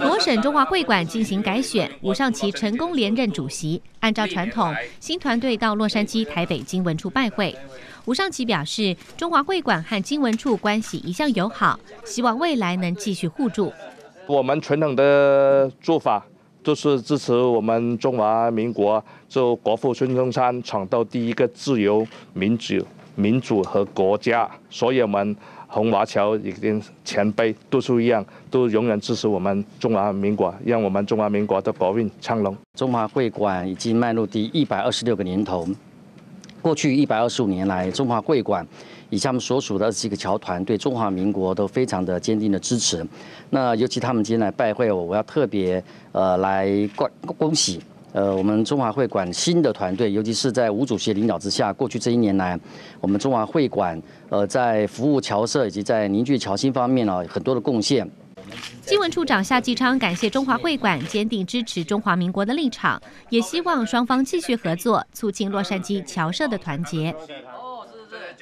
罗省中华会馆进行改选，吴尚奇成功连任主席。按照传统，新团队到洛杉矶、台北经文处拜会。吴尚奇表示，中华会馆和经文处关系一向友好，希望未来能继续互助。我们传统的做法就是支持我们中华民国，就国父孙中山闯到第一个自由、民主、民主和国家，所以我们。红华侨已经前辈都是一样，都永远支持我们中华民国，让我们中华民国的国运昌隆。中华会馆已经迈入第一百二十六个年头，过去一百二十五年来，中华会馆以及他们所属的几个侨团对中华民国都非常的坚定的支持。那尤其他们今天来拜会我，我要特别呃来恭恭喜。呃，我们中华会馆新的团队，尤其是在吴主席领导之下，过去这一年来，我们中华会馆呃在服务侨社以及在凝聚侨心方面呢，很多的贡献。新闻处长夏继昌感谢中华会馆坚定支持中华民国的立场，也希望双方继续合作，促进洛杉矶侨社的团结。哦，是是是，